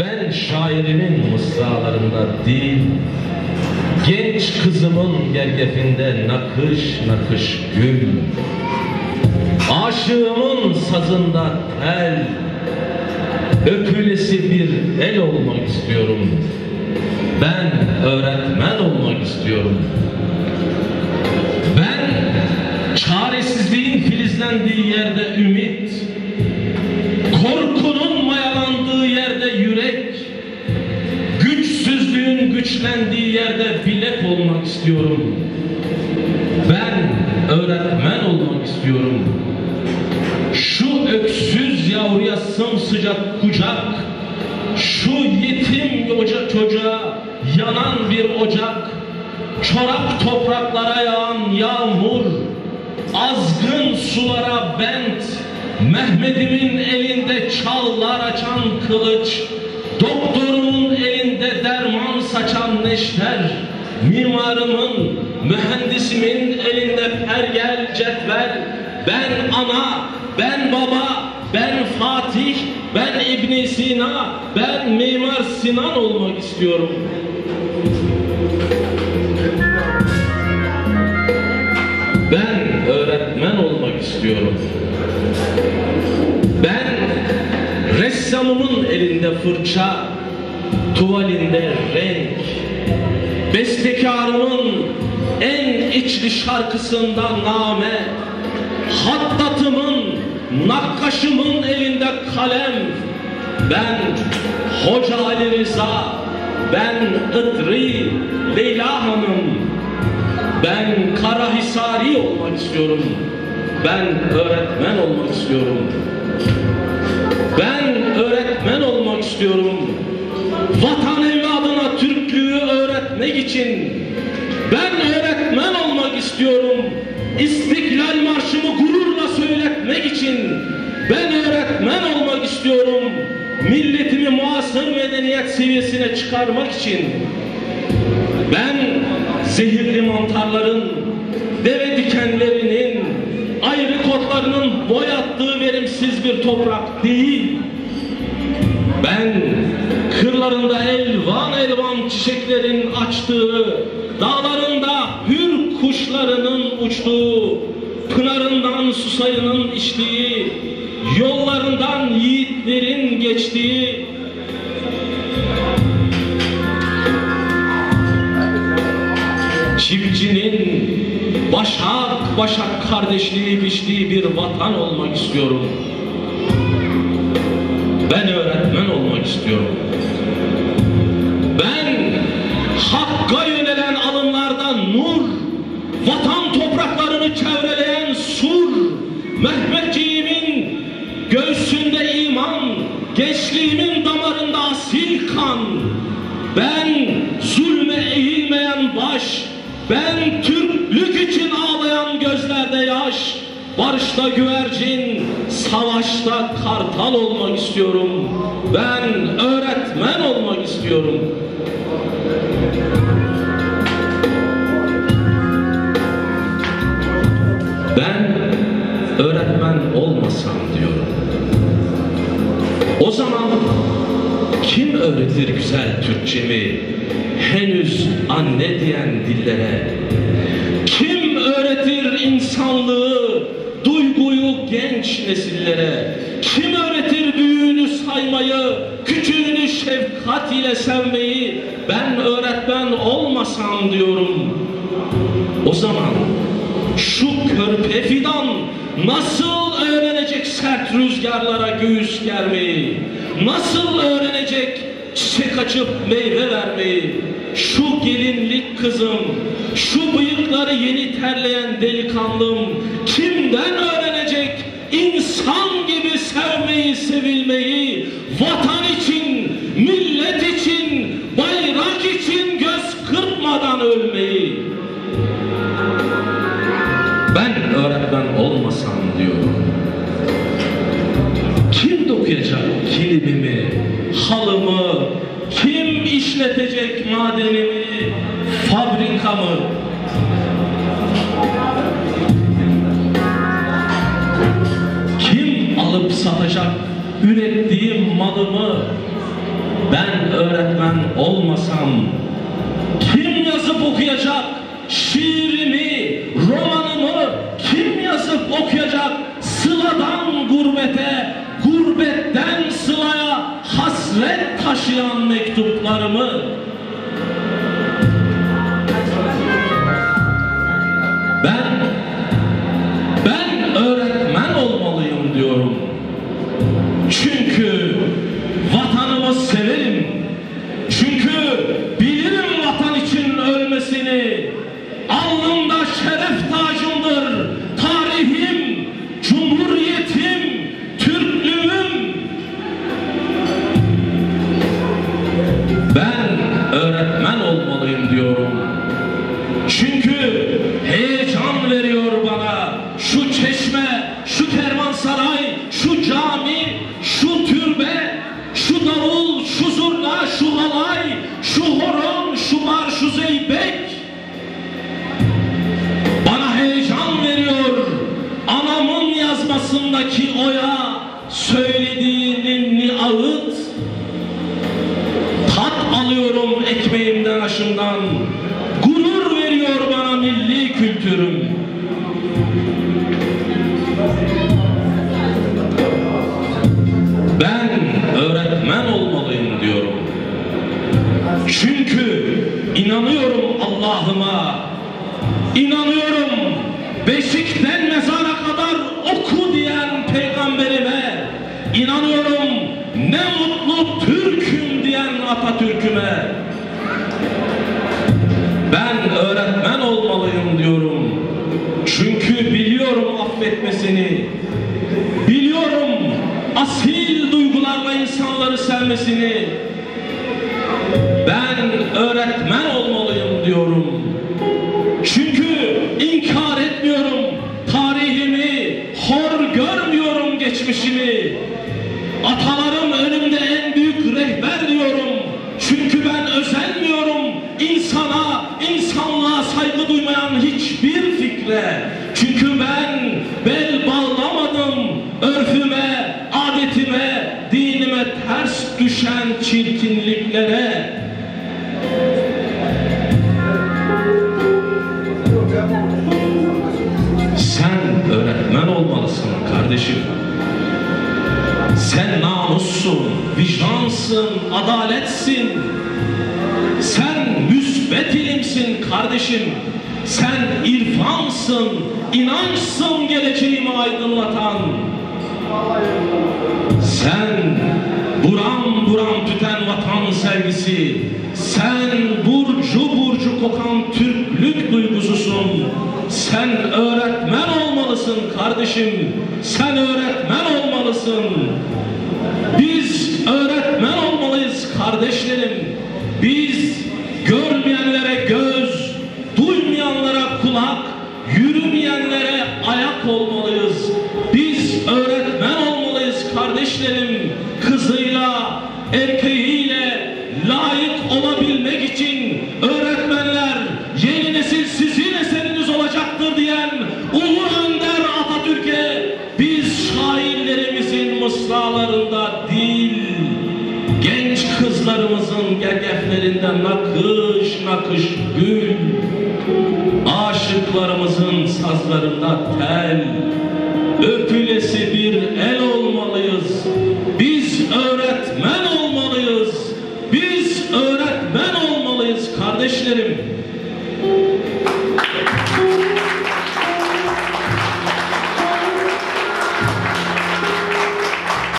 Ben şairimin mısralarında değil, genç kızımın gergefinde nakış nakış gül, aşığımın sazında tel, öpülesi bir el olmak istiyorum. Ben öğretmen olmak istiyorum. Ben çaresizliğin filizlendiği yerde ümit, bilek olmak istiyorum. Ben öğretmen olmak istiyorum. Şu öksüz yavruya sımsıcak kucak, şu yetim ocak çocuğa yanan bir ocak, çorak topraklara yağan yağmur, azgın sulara bent, Mehmet'imin elinde çağlar açan kılıç, doktorumun elinde derman saçan neşter, mimarımın, mühendisimin elinde pergel cetvel, ben ana, ben baba, ben Fatih, ben İbn Sina, ben Mimar Sinan olmak istiyorum. Ben öğretmen olmak istiyorum. Ben ressamımın elinde fırça, tuvalinde renk, bestekarımın en içli şarkısından name, hattatımın, nakkaşımın elinde kalem, ben Hoca Ali Rıza, ben Itri, Leyla Hanım, ben Karahisari olmak istiyorum. Ben öğretmen olmak istiyorum. Ben öğretmen olmak istiyorum. Vatan evladına Türklüğü öğretmek için ben öğretmen olmak istiyorum. İstiklal Marşımı gururla söyletmek için ben öğretmen olmak istiyorum. Milletimi muasır medeniyet seviyesine çıkarmak için ben zehirli mantarların, deve dikenlerinin, ayrı kotlarının boyattığı verimsiz bir toprak değil. Ben kırlarında elvan elvan çiçeklerin açtığı, dağlarında hür kuşlarının uçtuğu, pınarından susayının içtiği, yollarından yiğitlerin geçtiği, çiftçinin başak başak kardeşliği biçtiği bir vatan olmak istiyorum. Ben öğretmen olmak istiyorum. Mehmetçiğimin göğsünde iman, gençliğimin damarında asil kan, ben zulme eğilmeyen baş, ben Türklük için ağlayan gözlerde yaş, barışta güvercin, savaşta kartal olmak istiyorum. Ben öğretmen olmak istiyorum. Olmasam diyorum. O zaman kim öğretir güzel Türkçemi henüz anne diyen dillere? Kim öğretir insanlığı, duyguyu genç nesillere? Kim öğretir büyüğünü saymayı, küçüğünü şefkat ile sevmeyi? Ben öğretmen olmasam diyorum. O zaman şu körpe fidan nasıl öğrenecek sert rüzgarlara göğüs germeyi? Nasıl öğrenecek çiçek açıp meyve vermeyi? Şu gelinlik kızım, şu bıyıkları yeni terleyen delikanlım kimden öğrenecek insan gibi sevmeyi, sevilmeyi, vatan öğretmen olmasam diyorum. Kim dokuyacak kilimimi, halımı, kim işletecek madenimi, fabrikamı? Kim alıp satacak ürettiğim malımı? ben öğretmen olmasam kim yazıp okuyacak şiirimi, taşıyan mektuplarımı ben ben öğretmen olmalıyım diyorum. Çünkü yazmasındaki oya, söylediğinin ağıt. Tat alıyorum ekmeğimden aşımdan. Gurur veriyor bana milli kültürüm. Ben öğretmen olmalıyım diyorum. Çünkü inanıyorum Allah'ıma. İnanıyorum beşikten mezara İnanıyorum ne mutlu Türk'üm diyen Atatürk'üme. Ben öğretmen olmalıyım diyorum. Çünkü biliyorum affetmesini. Biliyorum asil duygularla insanları sevmesini. Ben öğretmen olmalıyım diyorum. Çünkü inkar etmiyorum tarihimi, hor görmüyorum geçmişimi. Atalarım önümde en büyük rehber diyorum. Çünkü ben özenmiyorum insana, insanlığa saygı duymayan hiçbir fikre. Çünkü ben bel bağlamadım örfüme, adetime, dinime ters düşen çirkinliklere. Namussun, vicdansın, adaletsin. Sen müsbet ilimsin kardeşim. Sen irfansın, inançsın geleceğimi aydınlatan. Sen buram buram tüten vatan sevgisi. Sen burcu burcu kokan Türklük duygususun. Sen öğretmen olmalısın kardeşim. Sen öğretmen kulak, yürümeyenlere ayak olmalıyız. Biz öğretmen olmalıyız kardeşlerim. Kızıyla, erkeğiyle layık olabilmek için öğretmenler yeni nesil sizin eseriniz olacaktır diyen Ulu Önder Atatürk'e biz şairlerimizin mısralarında değil genç kızlarımızın gergeflerinden nakış nakış gül aşıklarımızın sazlarında tel öpülesi